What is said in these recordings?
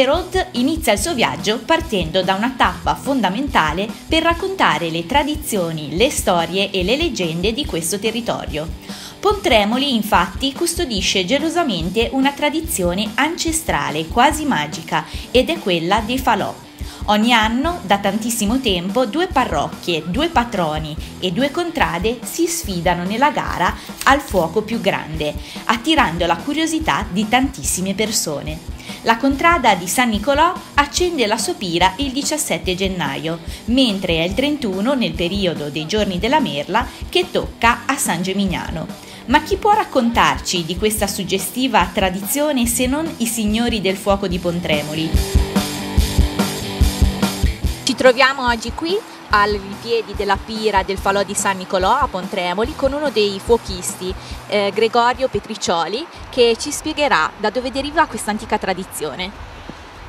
the Road inizia il suo viaggio partendo da una tappa fondamentale per raccontare le tradizioni, le storie e le leggende di questo territorio. Pontremoli infatti custodisce gelosamente una tradizione ancestrale quasi magica ed è quella dei falò. Ogni anno, da tantissimo tempo, due parrocchie, due patroni e due contrade si sfidano nella gara al fuoco più grande, attirando la curiosità di tantissime persone. La contrada di San Nicolò accende la sua pira il 17 gennaio, mentre è il 31 nel periodo dei giorni della merla che tocca a San Gemignano. Ma chi può raccontarci di questa suggestiva tradizione se non i signori del fuoco di Pontremoli? Ci troviamo oggi qui ai piedi della pira del falò di San Nicolò a Pontremoli con uno dei fuochisti, eh, Gregorio Petriccioli, che ci spiegherà da dove deriva questa antica tradizione.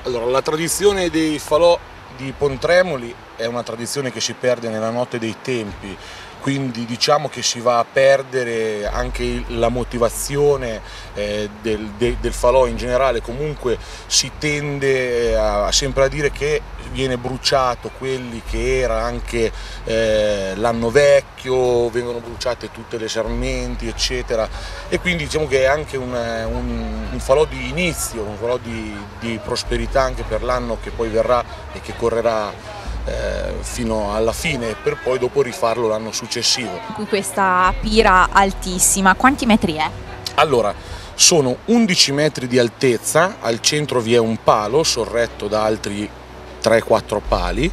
Allora, la tradizione dei falò di Pontremoli è una tradizione che si perde nella notte dei tempi, quindi diciamo che si va a perdere anche la motivazione eh, del, de, del, falò in generale, comunque si tende eh, a, sempre a dire che viene bruciato quelli che era anche eh, l'anno vecchio, vengono bruciate tutte le sermenti eccetera. E quindi diciamo che è anche un, un, un falò di inizio, un falò di, di prosperità anche per l'anno che poi verrà e che correrà eh, fino alla fine per poi dopo rifarlo l'anno successivo. Qui questa pira altissima, quanti metri è? Allora, sono 11 metri di altezza, al centro vi è un palo sorretto da altri 3-4 pali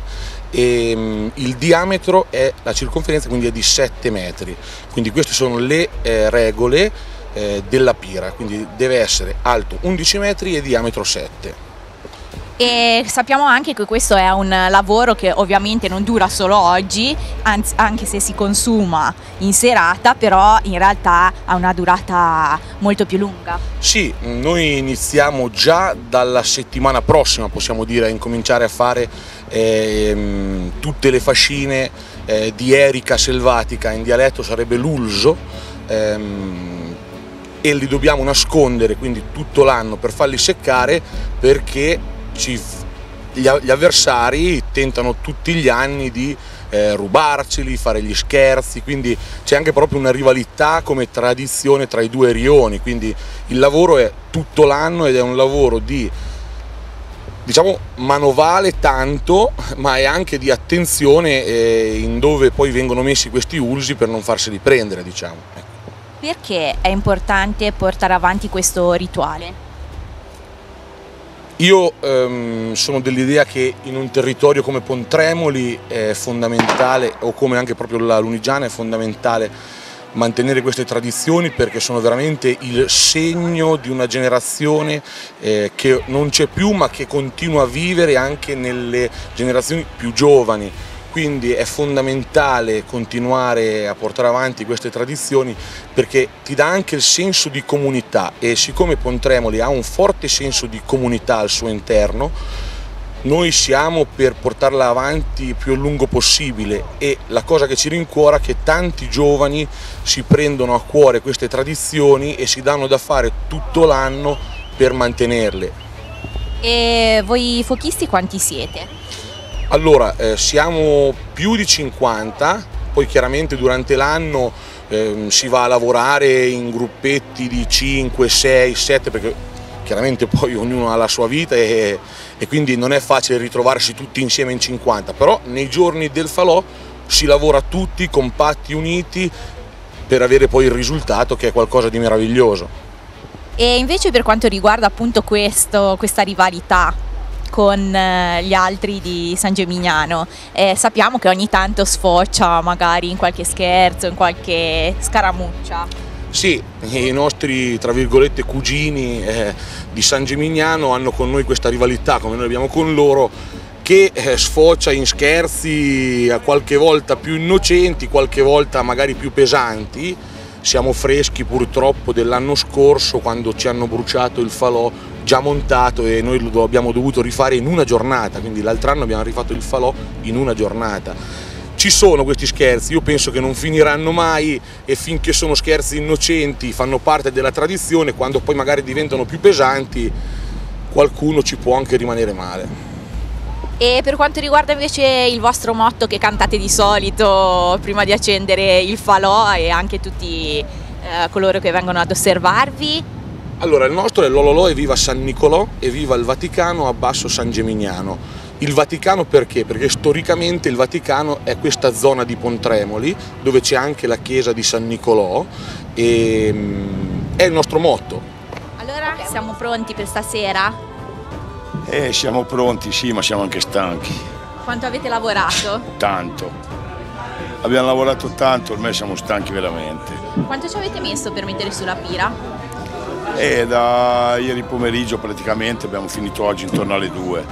e um, il diametro è la circonferenza quindi è di 7 metri quindi queste sono le eh, regole eh, della pira quindi deve essere alto 11 metri e diametro 7 e sappiamo anche che questo è un lavoro che ovviamente non dura solo oggi, anzi, anche se si consuma in serata, però in realtà ha una durata molto più lunga. Sì, noi iniziamo già dalla settimana prossima, possiamo dire, a incominciare a fare eh, tutte le fascine eh, di erica selvatica, in dialetto sarebbe l'ulso. Ehm, e li dobbiamo nascondere quindi tutto l'anno per farli seccare perché ci, gli, gli, avversari tentano tutti gli anni di eh, rubarceli, fare gli scherzi, quindi c'è anche proprio una rivalità come tradizione tra i due rioni, quindi il lavoro è tutto l'anno ed è un lavoro di diciamo manovale tanto ma è anche di attenzione eh, in dove poi vengono messi questi usi per non farseli prendere diciamo. Ecco. Perché è importante portare avanti questo rituale? Io ehm, sono dell'idea che in un territorio come Pontremoli è fondamentale, o come anche proprio la Lunigiana è fondamentale mantenere queste tradizioni perché sono veramente il segno di una generazione eh, che non c'è più ma che continua a vivere anche nelle generazioni più giovani quindi è fondamentale continuare a portare avanti queste tradizioni perché ti dà anche il senso di comunità e siccome Pontremoli ha un forte senso di comunità al suo interno noi siamo per portarla avanti più a lungo possibile e la cosa che ci rincuora è che tanti giovani si prendono a cuore queste tradizioni e si danno da fare tutto l'anno per mantenerle. E voi fochisti quanti siete? Allora, eh, siamo più di 50, poi chiaramente durante l'anno eh, si va a lavorare in gruppetti di 5, 6, 7 perché chiaramente poi ognuno ha la sua vita e, e quindi non è facile ritrovarsi tutti insieme in 50, però nei giorni del falò si lavora tutti compatti, uniti per avere poi il risultato che è qualcosa di meraviglioso. E invece per quanto riguarda appunto questo, questa rivalità con eh, gli altri di San Gemignano e sappiamo che ogni tanto sfocia magari in qualche scherzo, in qualche scaramuccia. Sì, i nostri tra virgolette cugini eh, di San Gemignano hanno con noi questa rivalità come noi abbiamo con loro che eh, sfocia in scherzi qualche volta più innocenti, qualche volta magari più pesanti. Siamo freschi purtroppo dell'anno scorso quando ci hanno bruciato il falò già montato e noi lo abbiamo dovuto rifare in una giornata, quindi l'altro anno abbiamo rifatto il falò in una giornata. Ci sono questi scherzi, io penso che non finiranno mai e finché sono scherzi innocenti, fanno parte della tradizione, quando poi magari diventano più pesanti, qualcuno ci può anche rimanere male. E per quanto riguarda invece il vostro motto che cantate di solito prima di accendere il falò e anche tutti eh, coloro che vengono ad osservarvi? Allora, il nostro è Lololò e viva San Nicolò e viva il Vaticano abbasso San Gemignano. Il Vaticano perché? Perché storicamente il Vaticano è questa zona di Pontremoli dove c'è anche la chiesa di San Nicolò e mm, è il nostro motto. Allora siamo pronti per stasera? Eh, siamo pronti, sì, ma siamo anche stanchi. Quanto avete lavorato? Tanto. Abbiamo lavorato tanto, ormai siamo stanchi veramente. Quanto ci avete messo per mettere sulla pira? E da ieri pomeriggio praticamente abbiamo finito oggi intorno alle due.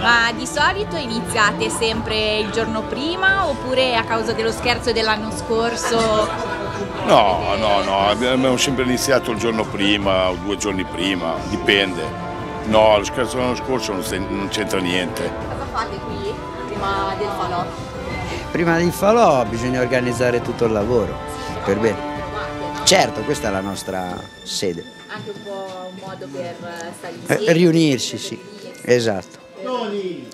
Ma di solito iniziate sempre il giorno prima oppure a causa dello scherzo dell'anno scorso? No, no, no, abbiamo sempre iniziato il giorno prima o due giorni prima, dipende. No, lo scherzo dell'anno scorso non c'entra niente. Cosa fate qui prima del falò? Prima del falò bisogna organizzare tutto il lavoro, per bene. Certo, questa è la nostra sede. Anche un po' un modo per stare eh, insieme. riunirsi, sì. Esatto.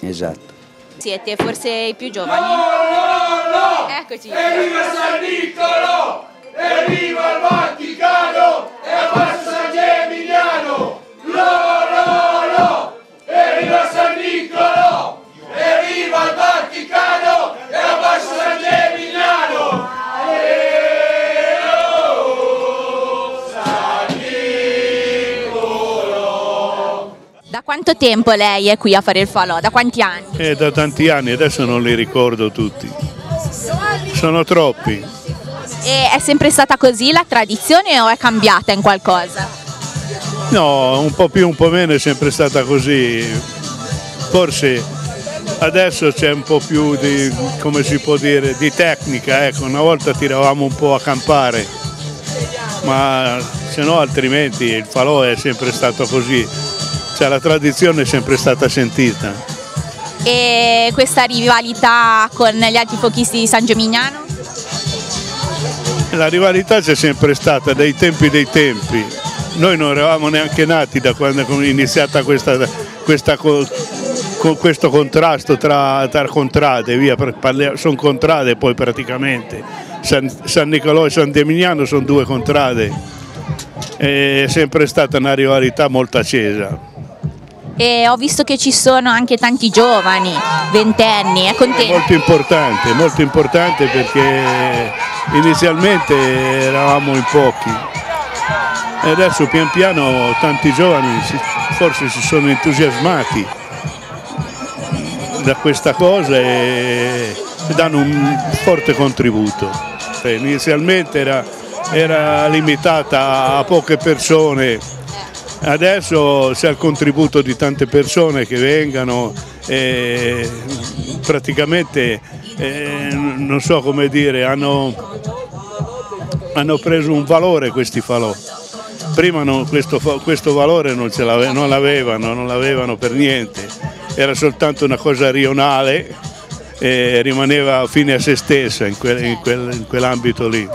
Esatto. Siete forse i più giovani? No, no, no! Eccoci. Evviva San Niccolò! Evviva il Vaticano! E abbassa San quanto tempo lei è qui a fare il falò? Da quanti anni? Eh, da tanti anni, adesso non li ricordo tutti. Sono troppi. E è sempre stata così la tradizione o è cambiata in qualcosa? No, un po' più, un po' meno è sempre stata così. Forse adesso c'è un po' più di, come si può dire, di tecnica, ecco, una volta tiravamo un po' a campare, ma se no altrimenti il falò è sempre stato così cioè, la tradizione è sempre stata sentita. E questa rivalità con gli altri fuochisti di San Gemignano? La rivalità c'è sempre stata dai tempi dei tempi. Noi non eravamo neanche nati da quando è iniziata questa, questa con questo contrasto tra, tra contrade, via, sono contrade poi praticamente. San, San Nicolò e San Demignano sono due contrade. È sempre stata una rivalità molto accesa e ho visto che ci sono anche tanti giovani, ventenni, è contento? Molto importante, molto importante perché inizialmente eravamo in pochi e adesso pian piano tanti giovani forse si sono entusiasmati da questa cosa e danno un forte contributo. Inizialmente era, era limitata a poche persone Adesso c'è il contributo di tante persone che vengano e praticamente eh, non so come dire, hanno, hanno, preso un valore questi falò. Prima non, questo, questo, valore non, l'avevano, non l'avevano per niente, era soltanto una cosa rionale e rimaneva fine a se stessa in, quel, in, quel, in quell'ambito lì.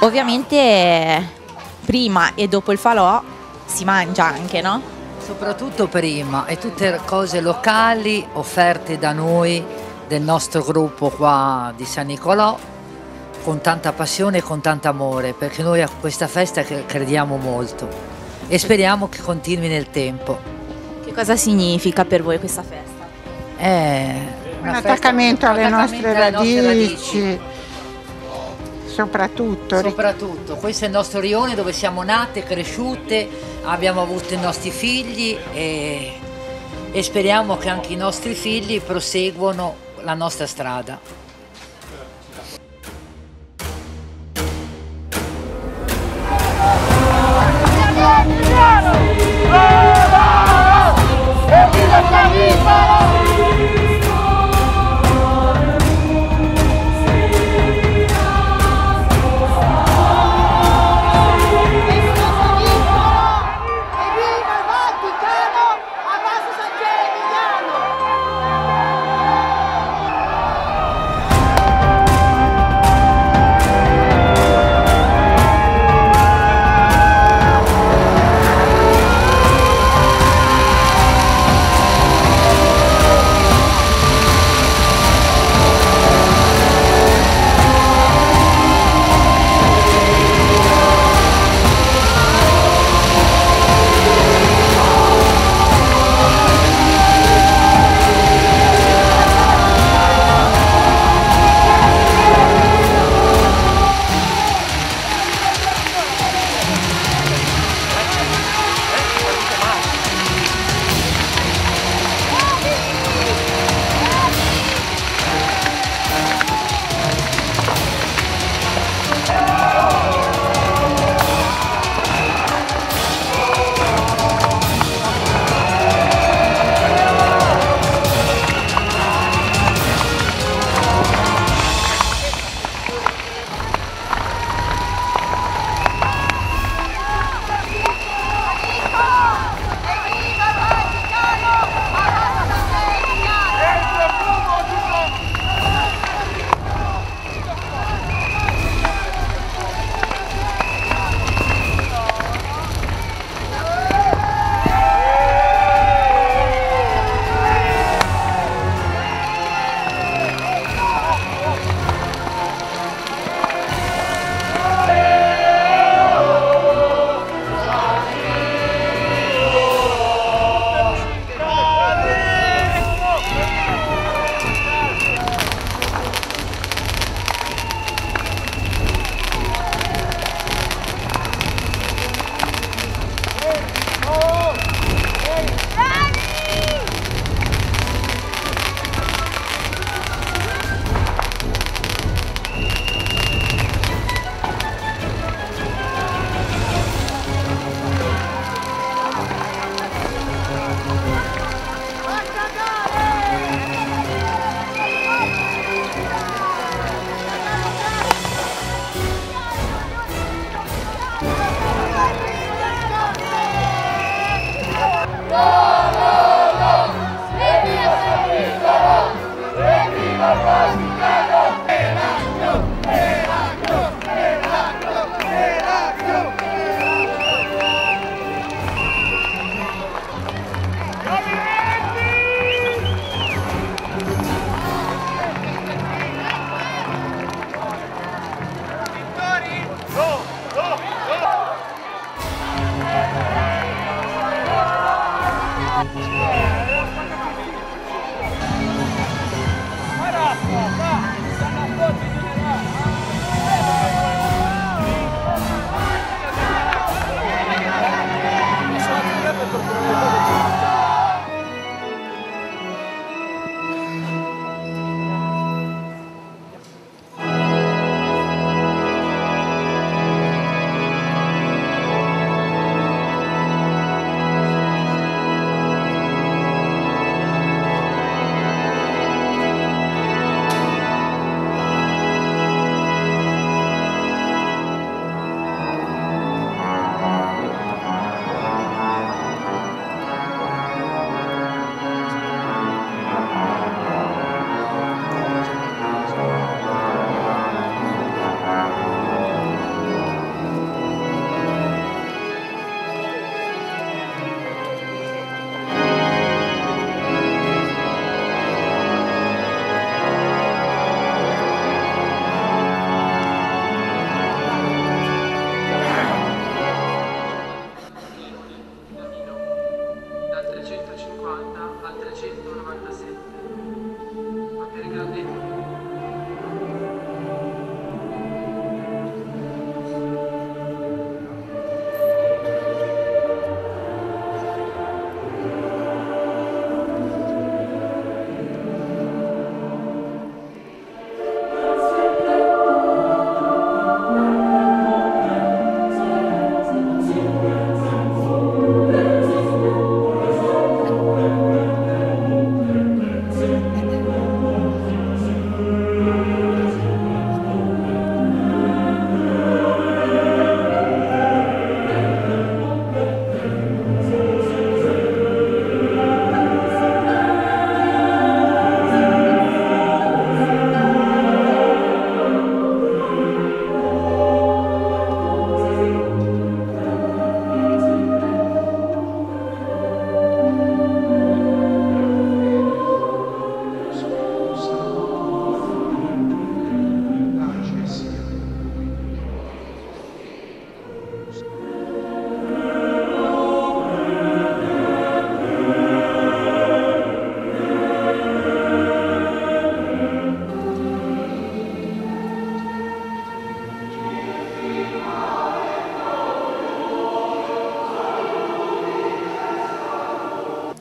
Ovviamente prima e dopo il falò si mangia anche, no? Soprattutto prima e tutte cose locali offerte da noi, del nostro gruppo qua di San Nicolò, con tanta passione e con tanto amore, perché noi a questa festa crediamo molto e speriamo che continui nel tempo. Che cosa significa per voi questa festa? È un attaccamento alle nostre radici. radici soprattutto. Soprattutto, questo è il nostro rione dove siamo nate, cresciute, abbiamo avuto i nostri figli e, e speriamo che anche i nostri figli proseguono la nostra strada.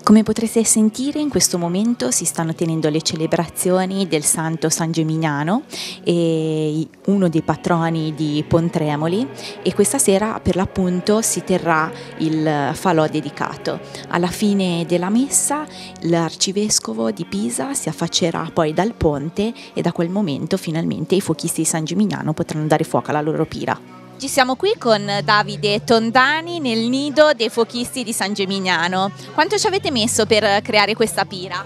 Come potrete sentire in questo momento si stanno tenendo le celebrazioni del Santo San Gemignano, uno dei patroni di Pontremoli e questa sera per l'appunto si terrà il falò dedicato. Alla fine della messa l'arcivescovo di Pisa si affaccerà poi dal ponte e da quel momento finalmente i fuochisti di San Gemignano potranno dare fuoco alla loro pira. Ci siamo qui con Davide Tondani nel nido dei fuochisti di San Gemignano. Quanto ci avete messo per creare questa pira?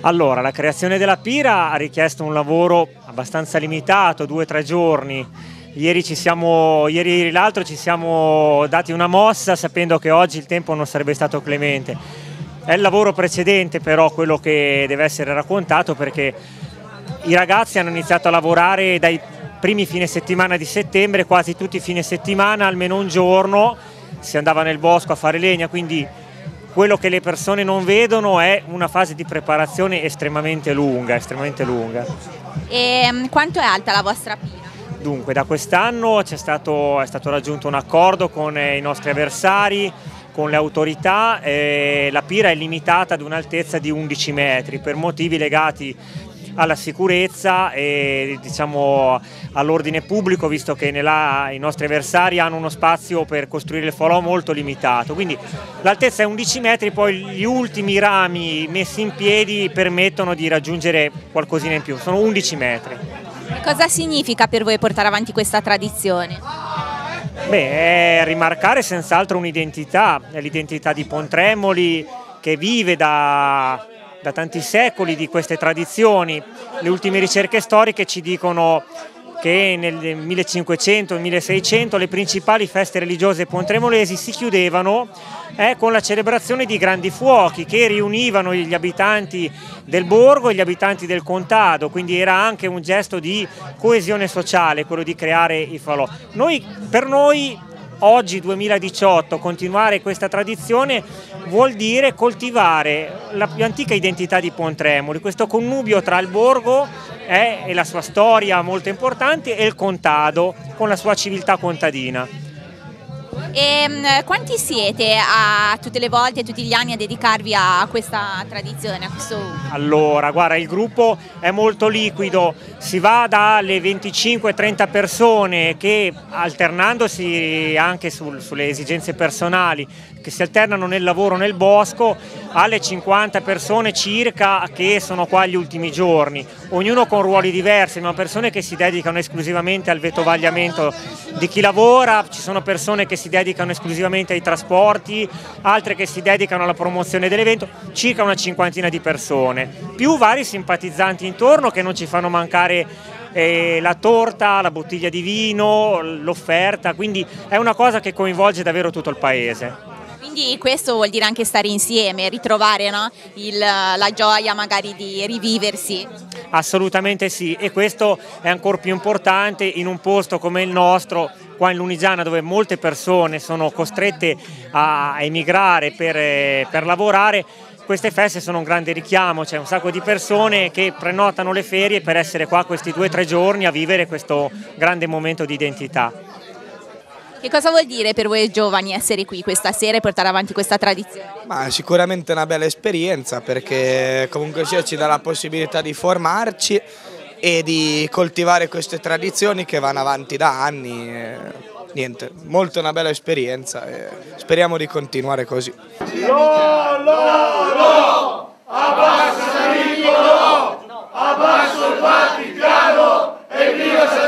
Allora, la creazione della pira ha richiesto un lavoro abbastanza limitato, due o tre giorni. Ieri, siamo, ieri l'altro ci siamo dati una mossa sapendo che oggi il tempo non sarebbe stato clemente. È il lavoro precedente però quello che deve essere raccontato perché i ragazzi hanno iniziato a lavorare dai primi fine settimana di settembre, quasi tutti i fine settimana, almeno un giorno, si andava nel bosco a fare legna, quindi quello che le persone non vedono è una fase di preparazione estremamente lunga, estremamente lunga. E mm, quanto è alta la vostra pira? Dunque, da quest'anno stato, è stato raggiunto un accordo con eh, i nostri avversari, con le autorità, eh, la pira è limitata ad un'altezza di 11 metri per motivi legati alla sicurezza e diciamo, all'ordine pubblico, visto che nella, i nostri avversari hanno uno spazio per costruire il falò molto limitato. Quindi l'altezza è 11 metri, poi gli ultimi rami messi in piedi permettono di raggiungere qualcosina in più, sono 11 metri. Cosa significa per voi portare avanti questa tradizione? Beh, è rimarcare senz'altro un'identità, l'identità di Pontremoli che vive da da tanti secoli di queste tradizioni. Le ultime ricerche storiche ci dicono che nel 1500-1600 le principali feste religiose pontremolesi si chiudevano eh, con la celebrazione di grandi fuochi che riunivano gli abitanti del borgo e gli abitanti del contado, quindi era anche un gesto di coesione sociale quello di creare i falò. Noi, per noi oggi 2018 continuare questa tradizione vuol dire coltivare la più antica identità di Pontremoli, questo connubio tra il borgo eh, e la sua storia molto importante e il contado con la sua civiltà contadina. E, ehm, quanti siete a, tutte le volte, tutti gli anni a dedicarvi a questa tradizione? A questo... Allora, guarda, il gruppo è molto liquido, si va dalle 25-30 persone che alternandosi anche sul, sulle esigenze personali che si alternano nel lavoro nel bosco alle 50 persone circa che sono qua gli ultimi giorni, ognuno con ruoli diversi, ma persone che si dedicano esclusivamente al vetovagliamento di chi lavora, ci sono persone che si dedicano esclusivamente ai trasporti, altre che si dedicano alla promozione dell'evento, circa una cinquantina di persone, più vari simpatizzanti intorno che non ci fanno mancare eh, la torta, la bottiglia di vino, l'offerta, quindi è una cosa che coinvolge davvero tutto il paese. Quindi questo vuol dire anche stare insieme, ritrovare no? Il, la gioia magari di riviversi. Assolutamente sì e questo è ancora più importante in un posto come il nostro, qua in Lunigiana dove molte persone sono costrette a emigrare per, per lavorare queste feste sono un grande richiamo, c'è un sacco di persone che prenotano le ferie per essere qua questi due o tre giorni a vivere questo grande momento di identità. Che cosa vuol dire per voi giovani essere qui questa sera e portare avanti questa tradizione? Ma sicuramente una bella esperienza perché comunque sia ci dà la possibilità di formarci e di coltivare queste tradizioni che vanno avanti da anni. E niente, molto una bella esperienza e speriamo di continuare così. Lo, lo, lo, abbassa Nicolo, abbasso il Vaticano e viva San